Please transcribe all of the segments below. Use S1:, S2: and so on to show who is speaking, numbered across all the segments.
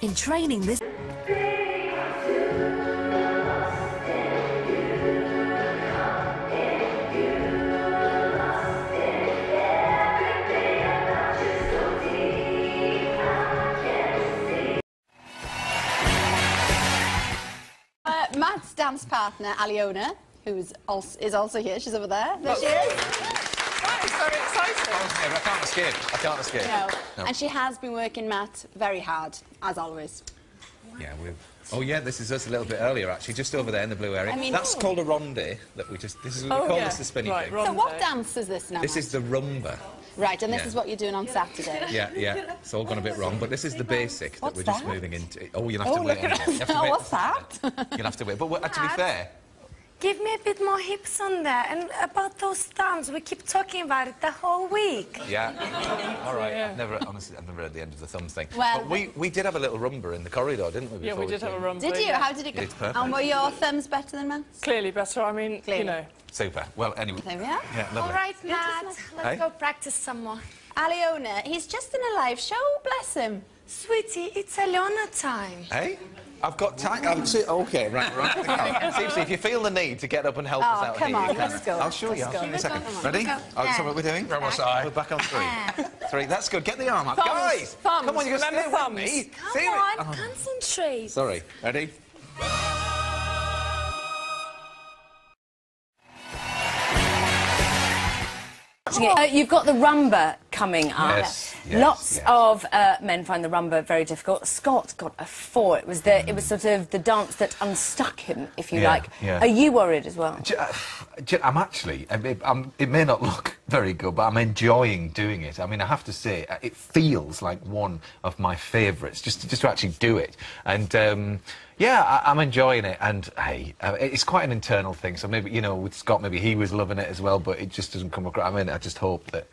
S1: in training this.
S2: Uh, Matt's dance partner, Aliona, who is also, is also here. She's over there. There she is.
S3: That is very exciting.
S4: I can't escape. I can't escape.
S2: No.
S4: No.
S2: And she has been working Matt very hard, as always.
S4: Yeah, we've. Oh yeah, this is us a little bit earlier actually, just over there in the blue area.
S2: I mean-
S4: That's called a ronde. That we just. This is we
S3: Oh,
S4: call
S3: yeah.
S4: this the spinning
S3: Right,
S4: thing.
S3: ronde.
S2: So what dance is this now?
S4: This
S2: Matt?
S4: is the rumba.
S2: Right, and this
S4: Yeah.
S2: is what you're doing on Saturday.
S4: Yeah, yeah. It's all gone a bit wrong, but this is the basic that we're just
S2: that?
S4: moving into. Oh, you'll have to
S2: Oh,
S4: wait.
S2: look at
S4: on have to
S2: us.
S4: wait.
S2: What's that?
S4: You'll have to wait. But uh, to be fair,
S5: Give me a bit more hips on there. And about those thumbs, we keep talking about it the whole week.
S4: yeah. All right. I've never, honestly, I've never heard the end of the thumbs thing.
S2: Well-
S4: but we we did have a little rumba in the corridor, didn't we?
S3: Yeah,
S4: before
S3: we did have a
S4: came?
S3: run.
S2: Did you? How did it go?
S4: It's perfect.
S2: And were your thumbs better than Matt's?
S3: Clearly better. I mean,
S2: Clearly.
S3: you know.
S4: Super. Well, anyway.
S2: There we are.
S4: Yeah,
S5: All
S4: lovely.
S5: right, Matt, let's
S4: Hey?
S5: go practice some more.
S2: Aliona, he's just in a live show, bless him.
S5: Sweetie, it's Aliona time.
S4: Hey, I've got time. I'm see, okay, right, right. Seriously, if you feel the need to get up and help
S2: Oh,
S4: us out
S2: come
S4: here,
S2: on,
S4: you
S2: let's go.
S4: I'll show you. I'll show you in a
S2: go.
S4: second.
S2: Come
S4: Ready?
S5: let's go.
S4: Oh, so what we're doing?
S5: Back.
S4: We're back on three. three. That's good. Get the arm up,
S3: Thumbs,
S4: guys.
S3: thumbs,
S4: Come on, you can
S3: remember
S4: stay with
S3: thumbs.
S4: me.
S5: Come
S4: See it?
S5: on,
S4: Oh,
S5: concentrate.
S4: Sorry. Ready?
S6: Uh, you've got the rumba coming up.
S4: Yes, yes,
S6: Lots
S4: yes.
S6: of uh, men find the rumba very difficult. Scott got a four. It was the it was sort of the dance that unstuck him, if you
S7: Yeah,
S6: like.
S7: yeah.
S6: Are you worried as well?
S7: J- uh, j- I'm actually, I mean, I'm, it may not look very good, but I'm enjoying doing it. I mean, I have to say, uh, it feels like one of my favourites, just, to- just to actually do it. And um, yeah, I, I'm enjoying it. And hey, uh, it's quite an internal thing. So maybe, you know, with Scott, maybe he was loving it as well, but it just doesn't come across. I mean, I just hope that.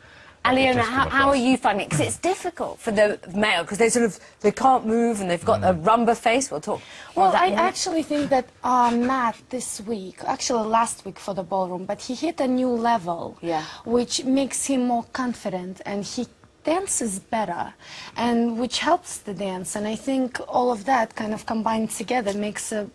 S7: That
S6: Aliona, how, how are you finding it? Because it's difficult for the male, because they sort of they can't move and they've got a rumba face. We'll talk.
S8: Well, I
S6: in
S8: actually think that uh, Matt this week, actually last week for the ballroom, but he hit a new level,
S6: Yeah.
S8: which makes him more confident and he dances better, and which helps the dance. And I think all of that kind of combined together makes a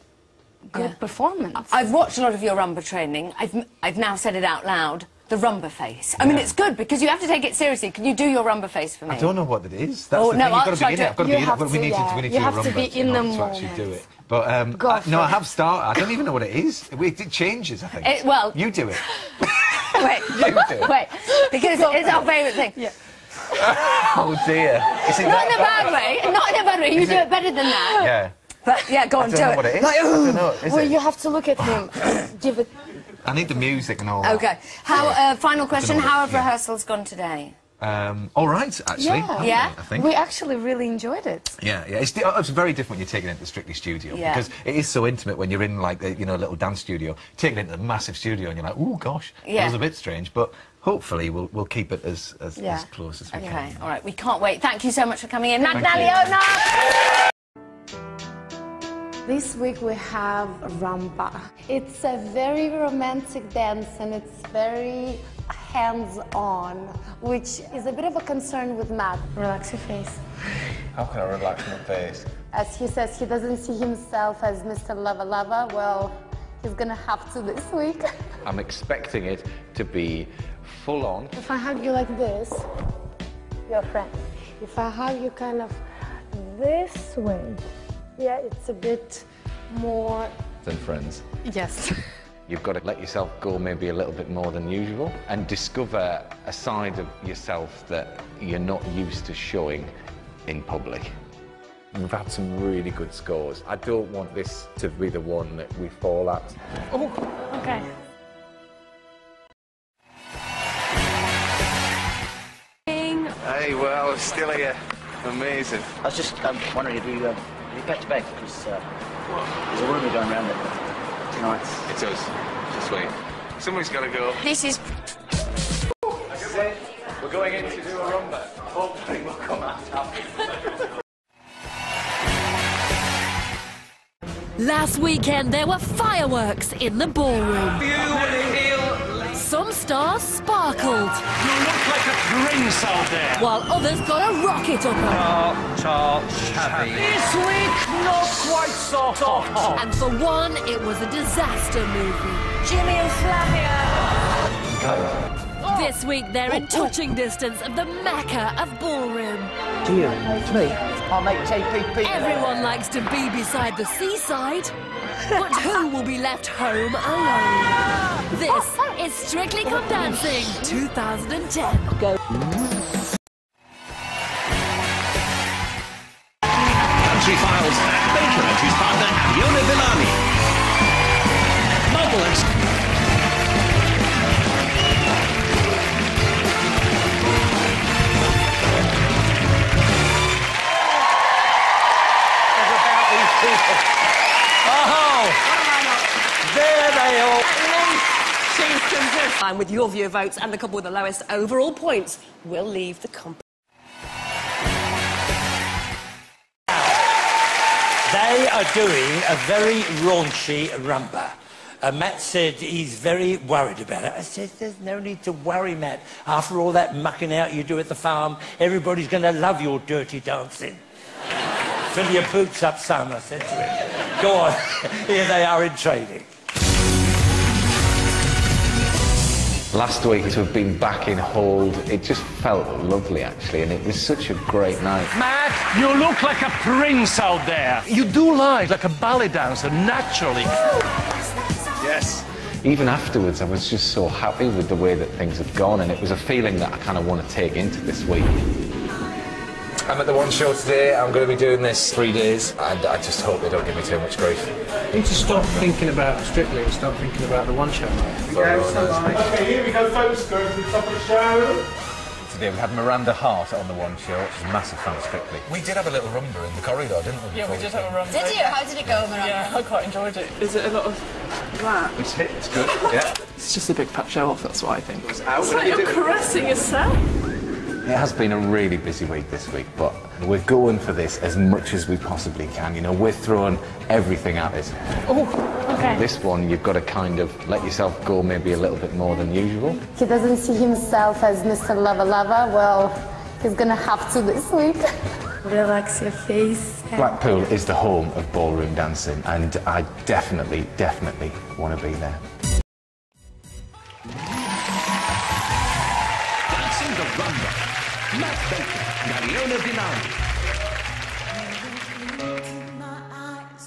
S8: good
S6: Yeah.
S8: performance.
S6: I've watched a lot of your rumba training. I've, I've now said it out loud. The rumba face. I mean, it's good because you have to take it seriously. Can you do your rumba face for me?
S7: I don't know what it is. That's
S6: Oh,
S7: the
S6: no,
S7: thing. You've got to be in it. I've got to be in it. we need to,
S8: yeah.
S7: we need
S8: You
S7: to
S8: have to be
S7: rumba
S8: in the
S7: to actually do it. But um, I, no, I have started. I don't even know what it is. It, it changes. I think.
S6: It- well-
S7: you do it.
S6: Wait,
S7: You do it.
S6: wait, because it's our favourite thing.
S7: Oh dear. Is it
S6: Not in a bad way. Not in a bad way. You
S7: Is
S6: do
S7: it-
S6: it better than that.
S7: Yeah.
S6: But yeah, go on,
S7: don't
S6: do
S7: know
S6: it.
S7: what it is. I don't know. Is
S8: well,
S7: it?
S8: you have to look at him, give it.
S7: I need the music and all that.
S6: Okay. How? Uh, final question. How have
S7: yeah.
S6: rehearsals gone today?
S7: Um, all right, actually.
S8: Yeah.
S6: Yeah?
S7: we, I think.
S8: We actually really enjoyed it.
S7: Yeah, yeah. It's, it's very different when you're taking it to Strictly Studio
S6: Yeah.
S7: because it is so intimate when you're in like a you know a little dance studio. Taking it to a massive studio and you're like, oh gosh,
S6: Yeah.
S7: it was a bit strange, but hopefully we'll we'll keep it as as,
S8: Yeah.
S7: as close as we
S6: Okay.
S7: can.
S6: Okay, all right. We can't wait. Thank you so much for coming in,
S7: Thank you.
S6: Aliona.
S8: This week we have rumba. It's a very romantic dance and it's very hands-on, which is a bit of a concern with Matt. Relax your face.
S4: How can I relax my face?
S8: As he says, he doesn't see himself as Mr. Lover Lover. Well, he's gonna have to this week.
S4: I'm expecting it to be full on.
S8: If I hug you like this, you're a friend. If I hug you kind of this way, yeah, it's a bit more.
S4: than friends.
S8: Yes.
S4: You've got to let yourself go maybe a little bit more than usual and discover a side of yourself that you're not used to showing in public. We've had some really good scores. I don't want this to be the one that we fall at.
S8: Oh, okay.
S4: Hey, well, we're still here. Amazing.
S9: I was just um, wondering if you, uh, if you packed your bag because uh, there's a rumour going around that tonight.
S4: It's us. Just wait. Somebody's got to go.
S6: This is
S4: This is it. We're going in to do a rumba. Hopefully we'll come out happy.
S1: Last weekend there were fireworks in the ballroom. Some stars sparkled,
S10: You look like a prince out there.
S1: while others got a rocket up 'em.
S10: This week, not quite so hot.
S1: And for one, it was a disaster movie.
S5: Jimi and Flavia.
S1: This week, they're in touching distance of the mecca of ballroom. Do you? Me.
S9: I'll make JPP.
S1: Everyone likes to be beside the seaside, but who will be left home alone? This is Strictly Come Dancing 2010.
S10: Countryfile's Matt Baker and his partner Aliona Vilani. Model and
S11: about people. There they all.
S6: She's consistent. And with your viewer votes and the couple with the lowest overall points will leave the company.
S11: They are doing a very raunchy rumba. Uh, Matt said he's very worried about it. I said, there's no need to worry, Matt. After all that mucking out you do at the farm, everybody's going to love your dirty dancing. Fill your boots up, son, I said to him. Go on. Here they are in training.
S4: Last week to have been back in hold, it just felt lovely actually, and it was such a great night.
S10: Matt, you look like a prince out there. You do lie like a ballet dancer, naturally. Yes.
S4: Even afterwards, I was just so happy with the way that things had gone, and it was a feeling that I kind of want to take into this week.
S7: I'm at the one show today. I'm going to be doing this three days, and I just hope they don't give me too much grief.
S12: You need to stop thinking about Strictly and start thinking about the one show.
S13: Okay, here we go, folks. Going to the top of the show.
S7: Today we had Miranda Hart on the one show, which is a massive fan of Strictly. We did have a little rumba in the corridor, didn't we?
S3: Yeah, we did have a run.
S2: Did you? How did it go, Miranda?
S3: Yeah, I quite enjoyed it. Is it a lot of that?
S7: It's hit. It's good. Yeah.
S3: It's just a big fat show off, that's what I think. It's
S7: out
S3: like you're caressing yourself.
S4: It has been a really busy week this week, but we're going for this as much as we possibly can. You know, we're throwing everything at it.
S8: Oh, okay.
S4: This one, you've got to kind of let yourself go maybe a little bit more than usual.
S8: He doesn't see himself as Mr. Lover Lover. Well, he's gonna have to this week.
S5: Relax your face.
S4: Blackpool is the home of ballroom dancing, and I definitely, definitely want to be there.
S10: Matt Baker
S14: Vilani.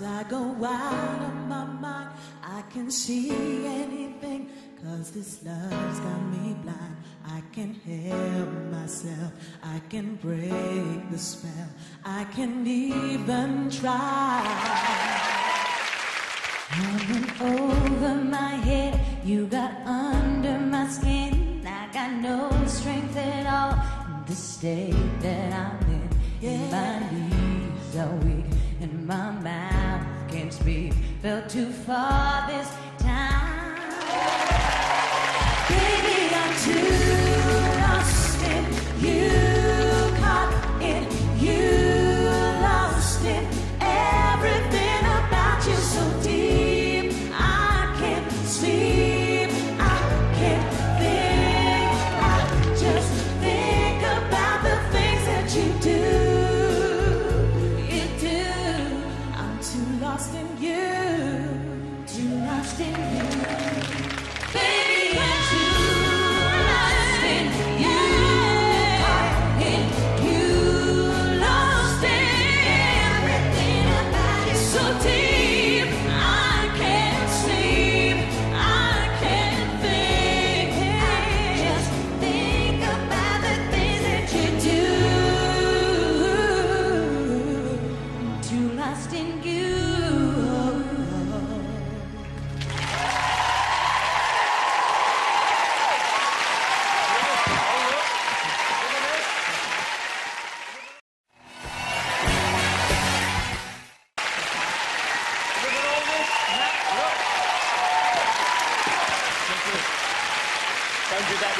S14: I go out of my mind, I can see anything. Cause this love's got me blind. I can help myself. I can break the spell. I can even try. Over my head, you got under my skin. State that I'm in. And my knees are weak, and my mouth can't speak. Fell too far this time. Baby, I'm too lost in you, caught in you, lost in everything about you so deep. I can't sleep,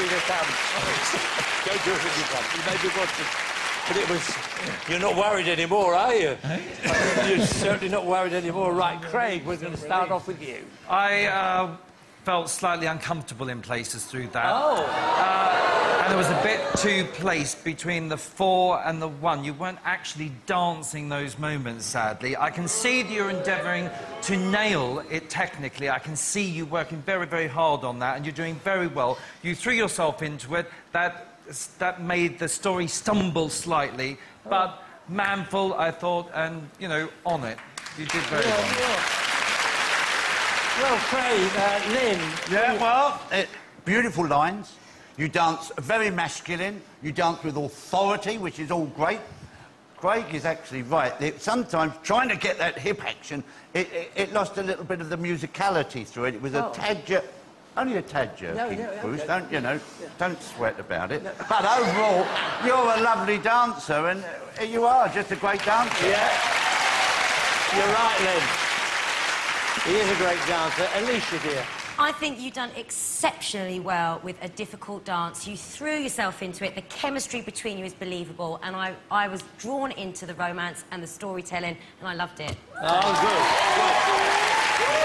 S11: Don't do that with your thumbs. Don't do it with your thumbs. You may be watching. But it was... You're not worried anymore, are you? You're certainly not worried anymore. Right, Craig, we're going to start off with you.
S10: I, uh,
S15: felt slightly uncomfortable in places through that.
S11: Oh.
S15: Uh, and there was a bit too placed between the four and the one. You weren't actually dancing those moments, sadly. I can see that you're endeavouring to nail it technically. I can see you working very, very hard on that, and you're doing very well. You threw yourself into it. That, that made the story stumble slightly, but manful, I thought, and, you know, on it. You did very well.
S11: Well, Craig, uh, Len.
S16: Yeah, well, it, beautiful lines. You dance very masculine. You dance with authority, which is all great. Craig is actually right. It, sometimes trying to get that hip action, it, it, it lost a little bit of the musicality through it. It was a
S17: Oh.
S16: tad jer- only a tad jerky,
S17: No, no,
S16: Bruce.
S17: okay.
S16: Don't you know? Don't sweat about it. But overall, you're a lovely dancer, and uh, you are just a great dancer.
S11: Yeah. You're right, Len. He is a great dancer. Alesha, dear.
S18: I think you've done exceptionally well with a difficult dance. You threw yourself into it. The chemistry between you is believable, and I, I was drawn into the romance and the storytelling, and I loved it.
S11: Oh, good.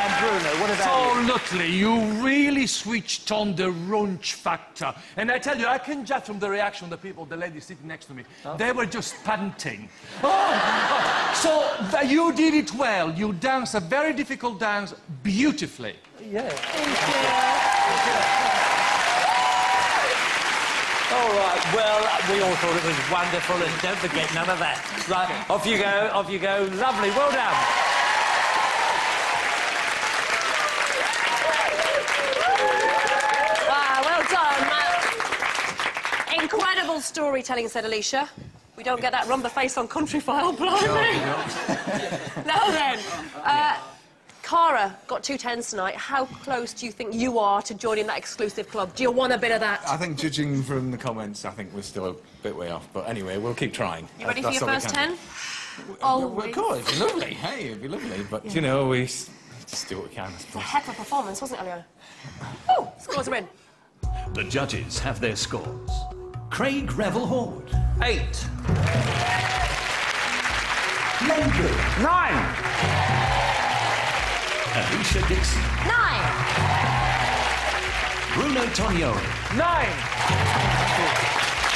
S11: And Bruno, what about
S10: So, oh, Lutley, you really switched on the raunch factor. And I tell you, I can judge from the reaction of the people, the lady sitting next to me. They were just panting. Oh, so uh, you did it well. You danced a very difficult dance beautifully.
S11: Yeah. Thank you. All right, well, we all thought it was wonderful, and don't forget none of that. Right, off you go, off you go. Lovely, well done.
S19: Wow, well done, Matt. Incredible storytelling, said Alesha. We don't get that rumba face on Countryfile, blimey. now then, uh, Kara got two tens tonight. How close do you think you are to joining that exclusive club? Do you want a bit of that?
S20: I think, judging from the comments, I think we're still a bit way off. But anyway, we'll keep trying.
S19: You ready for
S20: That's
S19: your
S20: all we
S19: first
S20: can
S19: ten? Oh,
S20: Well, of course, it'd be lovely. Hey, it'd be lovely. But,
S19: Yeah.
S20: you know, we just do what we can. I
S19: It's a heck of a performance, wasn't it, Aliona? Oh, scores are in.
S21: The judges have their scores. Craig Revel Horwood.
S15: Eight.
S21: Len
S15: Nine.
S21: Alesha Dixon.
S18: Nine.
S21: Bruno Tonioli.
S15: Nine.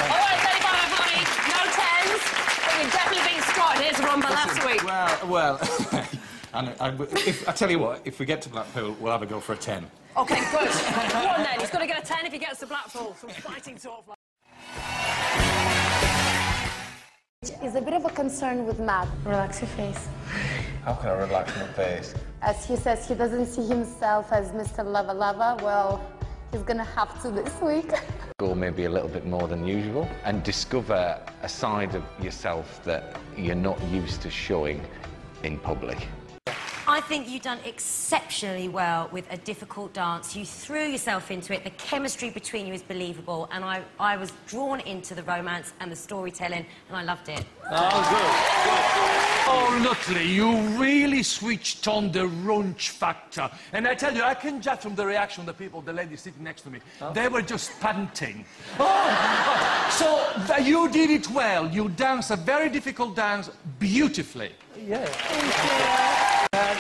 S19: All right, 35 everybody. No tens. But you've definitely been Scott. Here's a rumba last week.
S20: Well, well. and I, if, I tell you what, if we get to Blackpool, we'll have a go for a 10.
S19: OK, good. Go on then. He's got to get a 10 if he gets to Blackpool. Some fighting talk.
S8: Is a bit of a concern with Matt. Relax your face.
S7: How can I relax my face?
S8: As he says, he doesn't see himself as Mr. Lover Lover. Well, he's gonna have to this week.
S4: Go maybe a little bit more than usual and discover a side of yourself that you're not used to showing in public.
S18: I think you've done exceptionally well with a difficult dance. You threw yourself into it. The chemistry between you is believable, and I, I was drawn into the romance and the storytelling, and I loved it.
S10: Oh, oh Lutley, you really switched on the raunch factor. And I tell you, I can judge from the reaction of the people, the lady sitting next to me. Oh. They were just panting. Oh, oh. so uh, you did it well. You danced a very difficult dance beautifully.
S11: Yeah.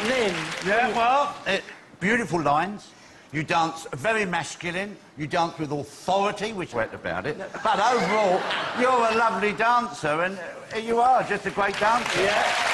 S11: Len.
S16: Yeah, well, it, beautiful lines. You dance very masculine. You dance with authority, which wet about it. But overall, you're a lovely dancer, and uh, you are just a great dancer.
S11: Yeah.